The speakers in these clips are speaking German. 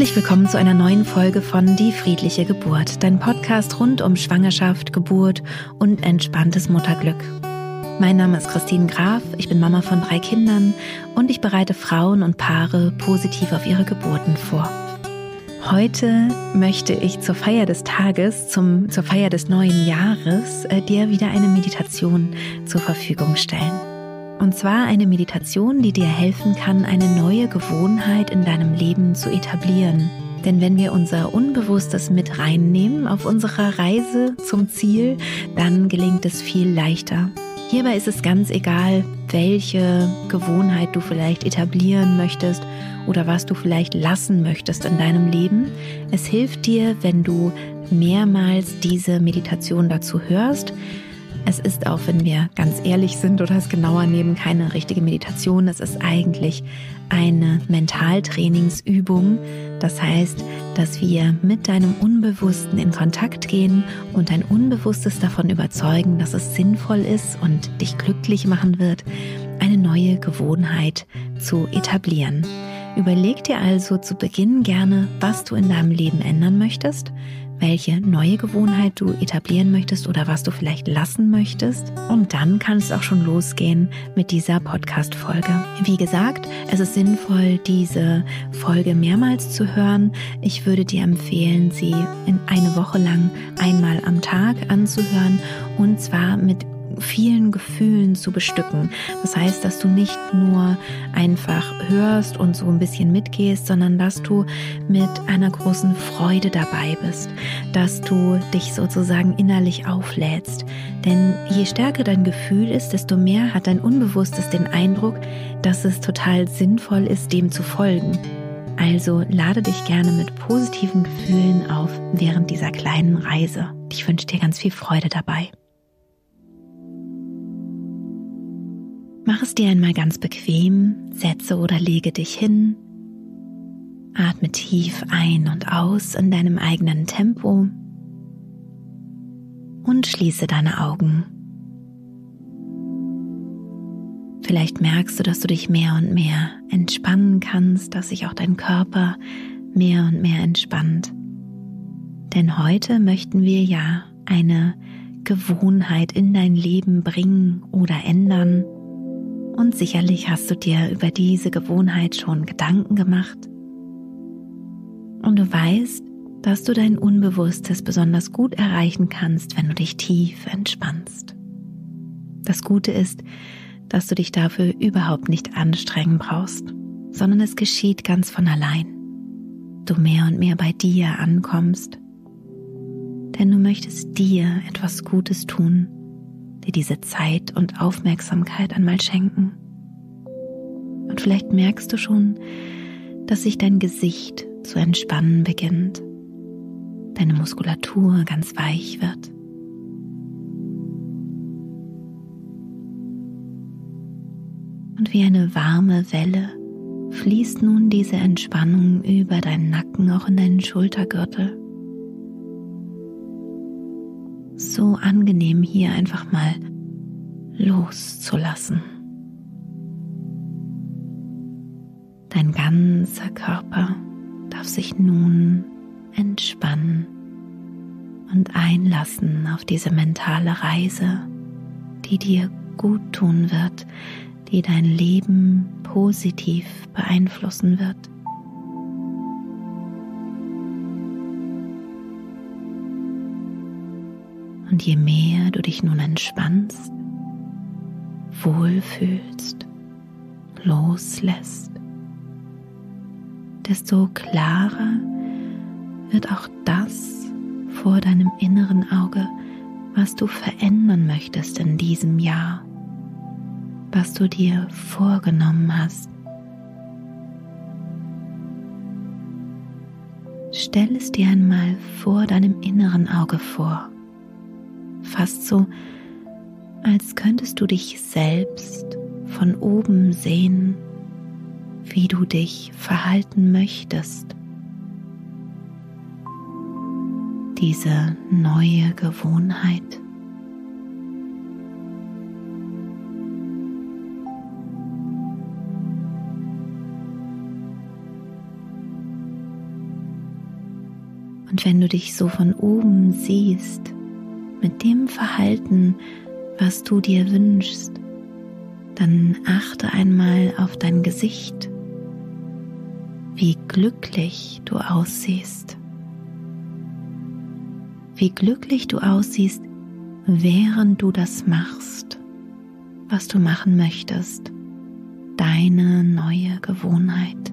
Herzlich willkommen zu einer neuen Folge von Die friedliche Geburt, dein Podcast rund um Schwangerschaft, Geburt und entspanntes Mutterglück. Mein Name ist Christine Graf, ich bin Mama von drei Kindern und ich bereite Frauen und Paare positiv auf ihre Geburten vor. Heute möchte ich zur Feier des Tages, zum, zur Feier des neuen Jahres, äh, dir wieder eine Meditation zur Verfügung stellen. Und zwar eine Meditation, die dir helfen kann, eine neue Gewohnheit in deinem Leben zu etablieren. Denn wenn wir unser Unbewusstes mit reinnehmen auf unserer Reise zum Ziel, dann gelingt es viel leichter. Hierbei ist es ganz egal, welche Gewohnheit du vielleicht etablieren möchtest oder was du vielleicht lassen möchtest in deinem Leben. Es hilft dir, wenn du mehrmals diese Meditation dazu hörst, es ist auch, wenn wir ganz ehrlich sind oder es genauer nehmen, keine richtige Meditation. Es ist eigentlich eine Mentaltrainingsübung. Das heißt, dass wir mit deinem Unbewussten in Kontakt gehen und dein Unbewusstes davon überzeugen, dass es sinnvoll ist und dich glücklich machen wird, eine neue Gewohnheit zu etablieren. Überleg dir also zu Beginn gerne, was du in deinem Leben ändern möchtest, welche neue Gewohnheit du etablieren möchtest oder was du vielleicht lassen möchtest. Und dann kann es auch schon losgehen mit dieser Podcast-Folge. Wie gesagt, es ist sinnvoll, diese Folge mehrmals zu hören. Ich würde dir empfehlen, sie in eine Woche lang einmal am Tag anzuhören und zwar mit vielen Gefühlen zu bestücken. Das heißt, dass du nicht nur einfach hörst und so ein bisschen mitgehst, sondern dass du mit einer großen Freude dabei bist, dass du dich sozusagen innerlich auflädst. Denn je stärker dein Gefühl ist, desto mehr hat dein Unbewusstes den Eindruck, dass es total sinnvoll ist, dem zu folgen. Also lade dich gerne mit positiven Gefühlen auf während dieser kleinen Reise. Ich wünsche dir ganz viel Freude dabei. Mach es dir einmal ganz bequem, setze oder lege dich hin, atme tief ein und aus in deinem eigenen Tempo und schließe deine Augen. Vielleicht merkst du, dass du dich mehr und mehr entspannen kannst, dass sich auch dein Körper mehr und mehr entspannt. Denn heute möchten wir ja eine Gewohnheit in dein Leben bringen oder ändern und sicherlich hast du dir über diese Gewohnheit schon Gedanken gemacht. Und du weißt, dass du dein Unbewusstes besonders gut erreichen kannst, wenn du dich tief entspannst. Das Gute ist, dass du dich dafür überhaupt nicht anstrengen brauchst, sondern es geschieht ganz von allein. Du mehr und mehr bei dir ankommst, denn du möchtest dir etwas Gutes tun dir diese Zeit und Aufmerksamkeit einmal schenken. Und vielleicht merkst du schon, dass sich dein Gesicht zu entspannen beginnt, deine Muskulatur ganz weich wird. Und wie eine warme Welle fließt nun diese Entspannung über deinen Nacken auch in deinen Schultergürtel. So angenehm hier einfach mal loszulassen. Dein ganzer Körper darf sich nun entspannen und einlassen auf diese mentale Reise, die dir gut tun wird, die dein Leben positiv beeinflussen wird. Und je mehr du dich nun entspannst, wohlfühlst, loslässt, desto klarer wird auch das vor deinem inneren Auge, was du verändern möchtest in diesem Jahr, was du dir vorgenommen hast. Stell es dir einmal vor deinem inneren Auge vor fast so, als könntest du dich selbst von oben sehen, wie du dich verhalten möchtest. Diese neue Gewohnheit. Und wenn du dich so von oben siehst, mit dem Verhalten, was du dir wünschst, dann achte einmal auf dein Gesicht, wie glücklich du aussiehst. Wie glücklich du aussiehst, während du das machst, was du machen möchtest, deine neue Gewohnheit.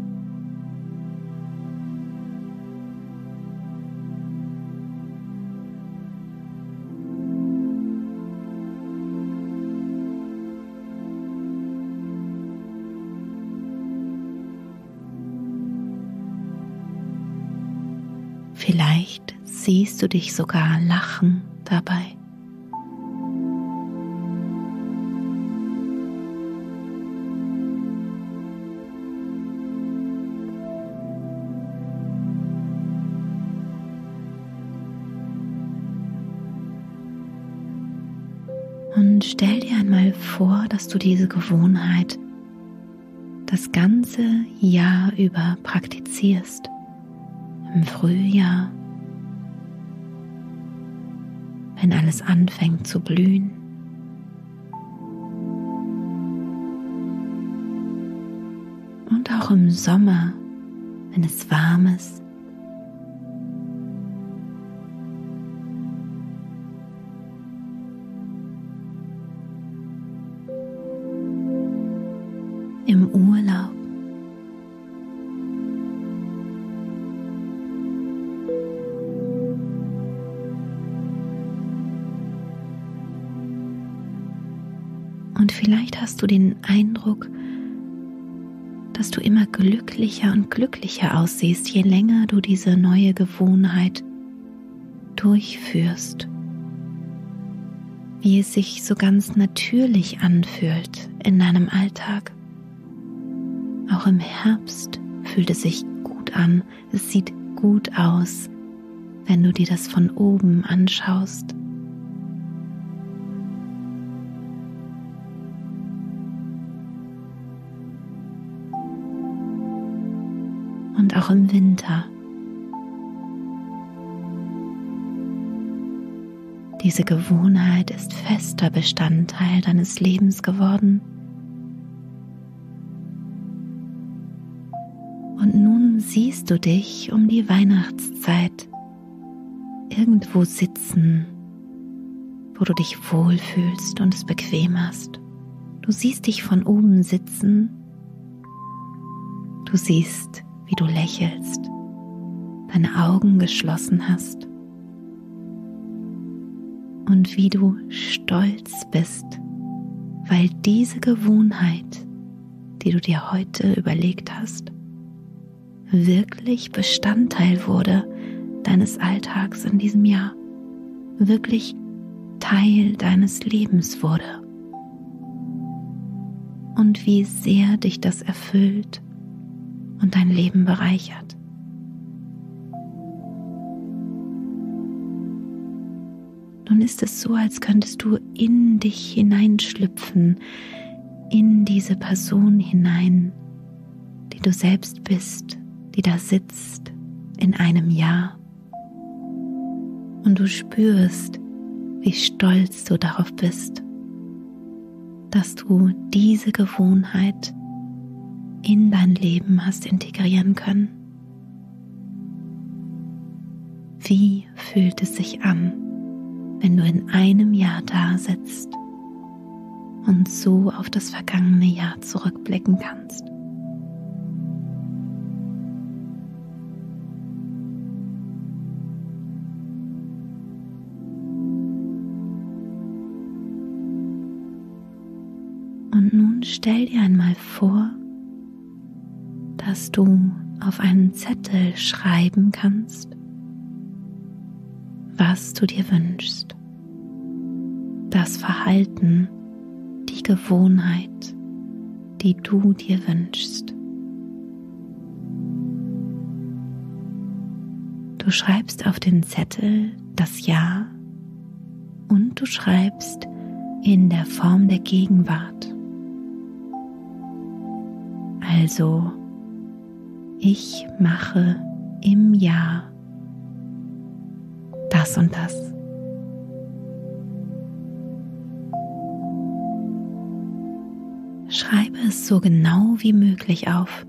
Siehst du dich sogar lachen dabei. Und stell dir einmal vor, dass du diese Gewohnheit das ganze Jahr über praktizierst im Frühjahr, wenn alles anfängt zu blühen. Und auch im Sommer, wenn es warm ist. Und vielleicht hast du den Eindruck, dass du immer glücklicher und glücklicher aussiehst, je länger du diese neue Gewohnheit durchführst. Wie es sich so ganz natürlich anfühlt in deinem Alltag. Auch im Herbst fühlt es sich gut an, es sieht gut aus, wenn du dir das von oben anschaust. Und auch im Winter. Diese Gewohnheit ist fester Bestandteil deines Lebens geworden. Und nun siehst du dich um die Weihnachtszeit irgendwo sitzen, wo du dich wohlfühlst und es bequem hast. Du siehst dich von oben sitzen. Du siehst wie du lächelst, deine Augen geschlossen hast und wie du stolz bist, weil diese Gewohnheit, die du dir heute überlegt hast, wirklich Bestandteil wurde deines Alltags in diesem Jahr, wirklich Teil deines Lebens wurde. Und wie sehr dich das erfüllt und dein Leben bereichert. Nun ist es so, als könntest du in dich hineinschlüpfen, in diese Person hinein, die du selbst bist, die da sitzt in einem Jahr. Und du spürst, wie stolz du darauf bist, dass du diese Gewohnheit in dein Leben hast integrieren können. Wie fühlt es sich an, wenn du in einem Jahr da sitzt und so auf das vergangene Jahr zurückblicken kannst? Und nun stell dir einmal vor, dass du auf einen Zettel schreiben kannst, was du dir wünschst. Das Verhalten, die Gewohnheit, die du dir wünschst. Du schreibst auf den Zettel das Ja und du schreibst in der Form der Gegenwart. Also ich mache im Jahr das und das. Schreibe es so genau wie möglich auf.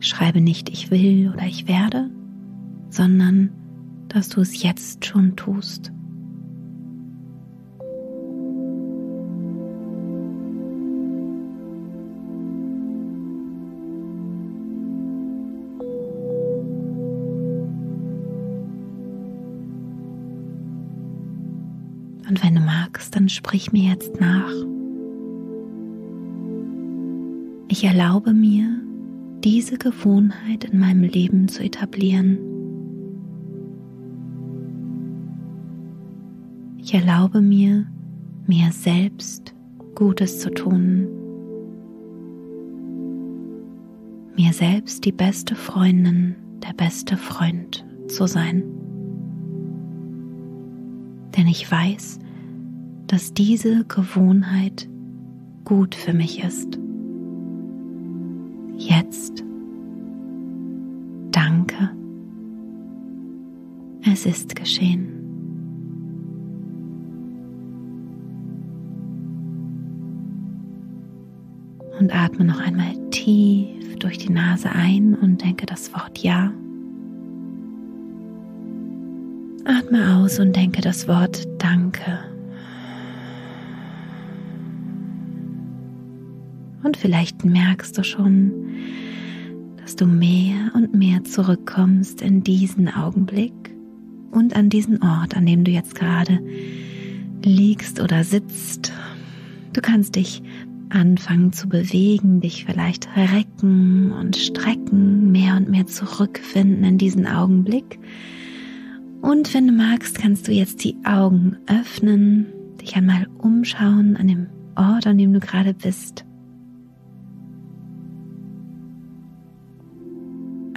Schreibe nicht ich will oder ich werde, sondern dass du es jetzt schon tust. Wenn du magst, dann sprich mir jetzt nach. Ich erlaube mir, diese Gewohnheit in meinem Leben zu etablieren. Ich erlaube mir, mir selbst Gutes zu tun. Mir selbst die beste Freundin, der beste Freund zu sein. Denn ich weiß, dass diese Gewohnheit gut für mich ist. Jetzt danke. Es ist geschehen. Und atme noch einmal tief durch die Nase ein und denke das Wort Ja. Atme aus und denke das Wort Danke. Und vielleicht merkst du schon, dass du mehr und mehr zurückkommst in diesen Augenblick und an diesen Ort, an dem du jetzt gerade liegst oder sitzt. Du kannst dich anfangen zu bewegen, dich vielleicht recken und strecken, mehr und mehr zurückfinden in diesen Augenblick. Und wenn du magst, kannst du jetzt die Augen öffnen, dich einmal umschauen an dem Ort, an dem du gerade bist.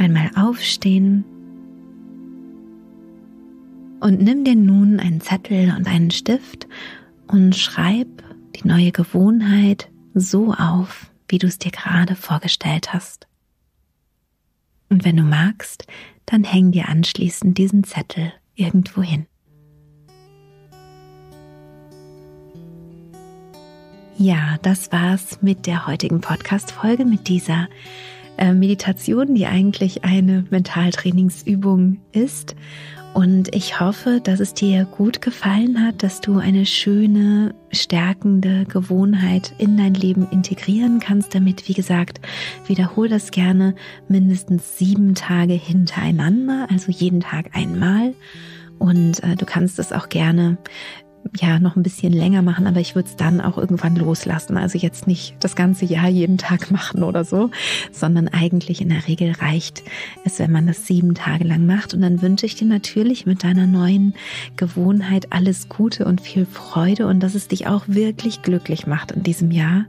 Einmal aufstehen und nimm dir nun einen Zettel und einen Stift und schreib die neue Gewohnheit so auf, wie du es dir gerade vorgestellt hast. Und wenn du magst, dann häng dir anschließend diesen Zettel irgendwo hin. Ja, das war's mit der heutigen Podcast-Folge, mit dieser Meditation, die eigentlich eine Mentaltrainingsübung ist. Und ich hoffe, dass es dir gut gefallen hat, dass du eine schöne, stärkende Gewohnheit in dein Leben integrieren kannst. Damit, wie gesagt, wiederhol das gerne mindestens sieben Tage hintereinander, also jeden Tag einmal. Und äh, du kannst es auch gerne ja noch ein bisschen länger machen, aber ich würde es dann auch irgendwann loslassen. Also jetzt nicht das ganze Jahr jeden Tag machen oder so, sondern eigentlich in der Regel reicht es, wenn man das sieben Tage lang macht. Und dann wünsche ich dir natürlich mit deiner neuen Gewohnheit alles Gute und viel Freude und dass es dich auch wirklich glücklich macht in diesem Jahr.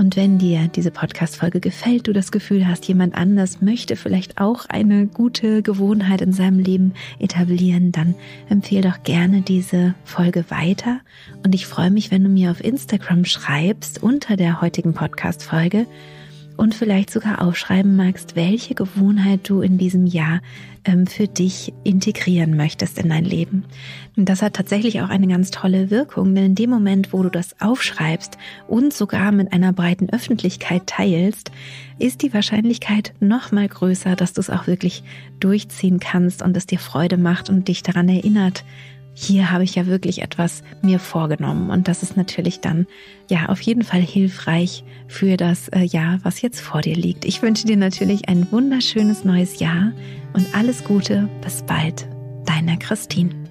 Und wenn dir diese Podcast-Folge gefällt, du das Gefühl hast, jemand anders möchte vielleicht auch eine gute Gewohnheit in seinem Leben etablieren, dann empfehle doch gerne diese Folge weiter. Und ich freue mich, wenn du mir auf Instagram schreibst unter der heutigen Podcast-Folge und vielleicht sogar aufschreiben magst, welche Gewohnheit du in diesem Jahr ähm, für dich integrieren möchtest in dein Leben. Und das hat tatsächlich auch eine ganz tolle Wirkung, denn in dem Moment, wo du das aufschreibst und sogar mit einer breiten Öffentlichkeit teilst, ist die Wahrscheinlichkeit noch mal größer, dass du es auch wirklich durchziehen kannst und es dir Freude macht und dich daran erinnert, hier habe ich ja wirklich etwas mir vorgenommen. Und das ist natürlich dann ja auf jeden Fall hilfreich für das äh, Jahr, was jetzt vor dir liegt. Ich wünsche dir natürlich ein wunderschönes neues Jahr und alles Gute. Bis bald. Deine Christine.